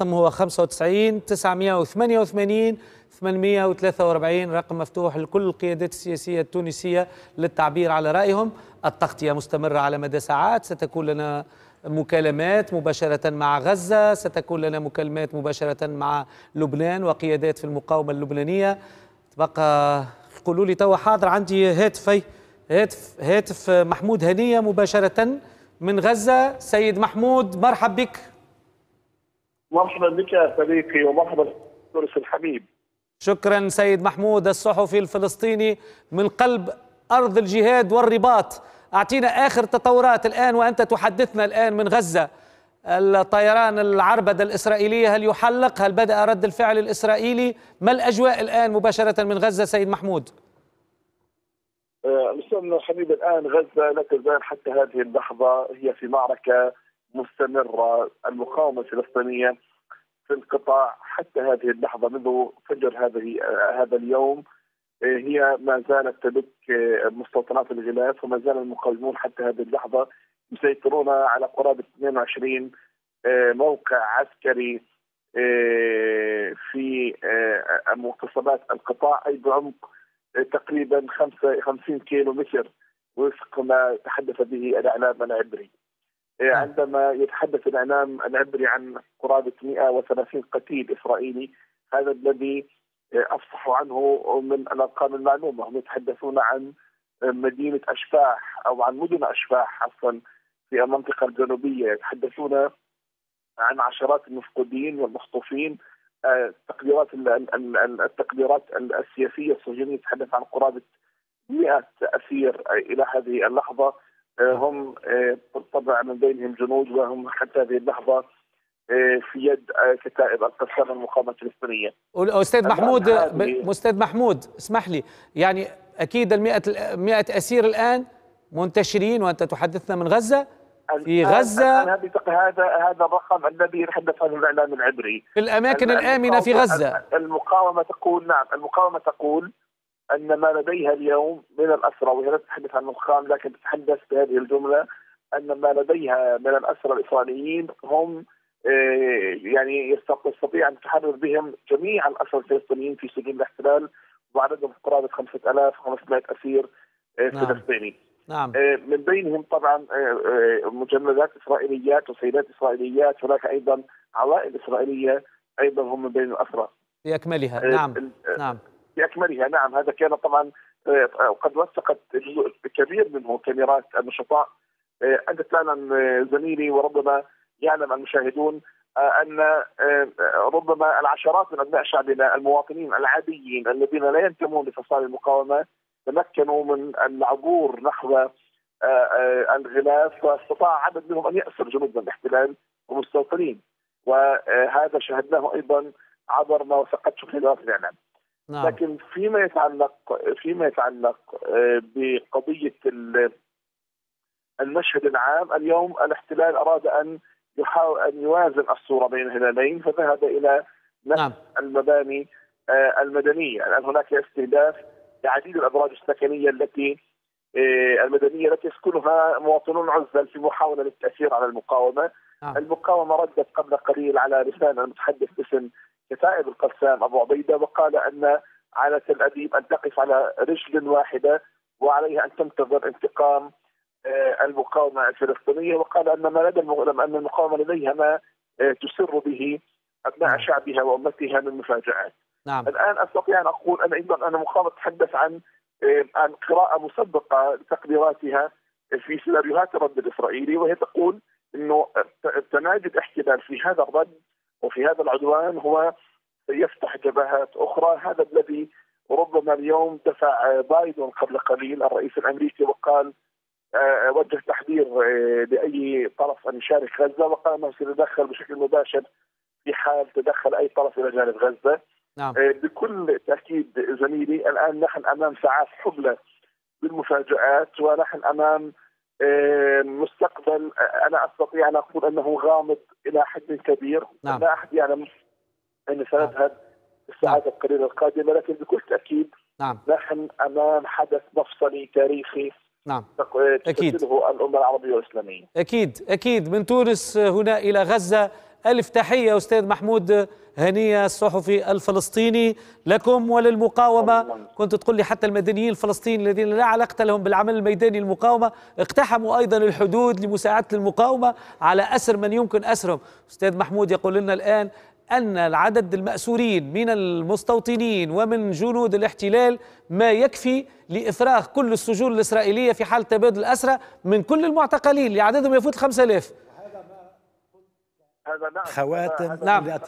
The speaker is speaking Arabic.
الرقم هو 95 988 843 رقم مفتوح لكل القيادات السياسية التونسية للتعبير على رأيهم. التغطية مستمرة على مدى ساعات. ستكون لنا مكالمات مباشرة مع غزة. ستكون لنا مكالمات مباشرة مع لبنان وقيادات في المقاومة اللبنانية. بقى يقولوا لي توا حاضر. عندي هاتفي هاتف هاتف محمود هنية مباشرة من غزة. سيد محمود مرحب بك. مرحبا بك يا صديقي ومرحبا تونس الحبيب. شكرا سيد محمود الصحفي الفلسطيني. من قلب أرض الجهاد والرباط أعطينا آخر تطورات الآن وأنت تحدثنا الآن من غزة. الطيران العربدة الإسرائيلية هل يحلق؟ هل بدأ رد الفعل الإسرائيلي؟ ما الأجواء الآن مباشرة من غزة سيد محمود؟ أستاذنا الحبيب الآن غزة لا تزال حتى هذه اللحظة هي في معركة مستمرة المقاومة الفلسطينية. في القطاع حتى هذه اللحظة منذ فجر هذه هذا اليوم هي ما زالت تدك مستوطنات الغلاف وما زال المقاومون حتى هذه اللحظة يسيطرون على قرابة 22 موقع عسكري في مغتصبات القطاع أي بعمق تقريبا 50 كيلو متر وفق ما تحدث به الإعلام العبري. عندما يتحدث الإعلام العبري عن قرابة 130 قتيل إسرائيلي هذا الذي أفصحوا عنه من الأرقام المعلومة. هم يتحدثون عن مدينة أشفاح أو عن مدن أشفاح عفوا في المنطقة الجنوبية. يتحدثون عن عشرات المفقودين والمخطوفين. التقديرات التقديرات السياسية الصهيونيه تتحدث عن قرابة 100 أسير إلى هذه اللحظة. هم بالطبع من بينهم جنود وهم حتى هذه اللحظه في يد كتائب القسام المقاومة الفلسطينية. أستاذ محمود أستاذ محمود اسمح لي. يعني أكيد ال 100 100 أسير الآن منتشرين وأنت تحدثنا من غزة. في غزة. هذا هذا الرقم الذي يتحدث عنه الإعلام العبري. في الأماكن الآمنة في غزة. المقاومة تقول نعم المقاومة تقول أن ما لديها اليوم من الأسرى وهي لا تتحدث عن الخام لكن تتحدث بهذه الجملة أن ما لديها من الأسرى الإسرائيليين هم يعني يستطيع أن تحرر بهم جميع الأسرى الفلسطينيين في سجون الاحتلال وعددهم قرابة 5500 أسير فلسطيني. نعم. من بينهم طبعا مجندات إسرائيليات وسيدات إسرائيليات هناك أيضا عوائل إسرائيلية أيضا هم من بين الأسرى. في اكملها نعم. نعم. في أكملها. نعم هذا كان طبعا قد وثقت جزء كبير منه كاميرات النشطاء أنت تعلم زميلي وربما يعلم المشاهدون أن ربما العشرات من أبناء شعبنا المواطنين العاديين الذين لا ينتمون لفصائل المقاومة تمكنوا من العبور نحو الغلاف واستطاع عدد منهم أن يأسر جنود الاحتلال ومستوطنين وهذا شاهدناه أيضا عبر ما وثقته خلال الإعلام. نعم. لكن فيما يتعلق فيما يتعلق بقضية المشهد العام اليوم الاحتلال أراد أن يحاول أن يوازن الصورة بين الهلالين فذهب إلى نفس نعم. المباني المدنية الآن هناك استهداف لعديد الأبراج السكنية التي المدنية التي يسكنها مواطنون عزل في محاولة للتأثير على المقاومة. آه. المقاومة ردت قبل قليل على لسان المتحدث باسم كتائب القسام أبو عبيدة وقال أن على تل أبيب أن تقف على رجل واحدة وعليها أن تنتظر انتقام المقاومة الفلسطينية وقال أن ما لدى أن المقاومة لديها ما تسر به أبناء شعبها وأمتها من مفاجآت. نعم. الآن استطيع أن أقول أنا أيضا أنا مقاومة تتحدث عن عن قراءة مسبقة لتقديراتها في سيناريوهات الرد الاسرائيلي وهي تقول إنه تناجد احتلال في هذا الرد وفي هذا العدوان هو يفتح جبهات أخرى. هذا الذي ربما اليوم دفع بايدن قبل قليل الرئيس الأمريكي وقال وجه تحذير لأي طرف أن يشارك غزة وقال انه سيتدخل بشكل مباشر في حال تدخل أي طرف إلى جانب غزة. نعم. بكل تأكيد زميلي الآن نحن أمام ساعات حبلى بالمفاجآت ونحن أمام مستقبل أنا أستطيع أن أقول أنه غامض إلى حد كبير نعم. لا أحد يعلم أن سنذهب الساعات نعم. القليلة القادمة لكن بكل تأكيد نعم. نحن أمام حدث مفصلي تاريخي نعم. أكيد. الأمة العربية والإسلامية. أكيد أكيد. من تونس هنا إلى غزة. ألف تحية أستاذ محمود هنية الصحفي الفلسطيني لكم وللمقاومة. كنت تقول لي حتى المدنيين الفلسطينيين الذين لا علاقة لهم بالعمل الميداني المقاومة اقتحموا أيضا الحدود لمساعدة المقاومة على أسر من يمكن أسرهم. أستاذ محمود يقول لنا الآن أن العدد المأسورين من المستوطنين ومن جنود الاحتلال ما يكفي لإفراغ كل السجون الإسرائيلية في حال تبادل الأسرى من كل المعتقلين اللي عددهم يفوت 5000 هذا نعم خواتم نعم.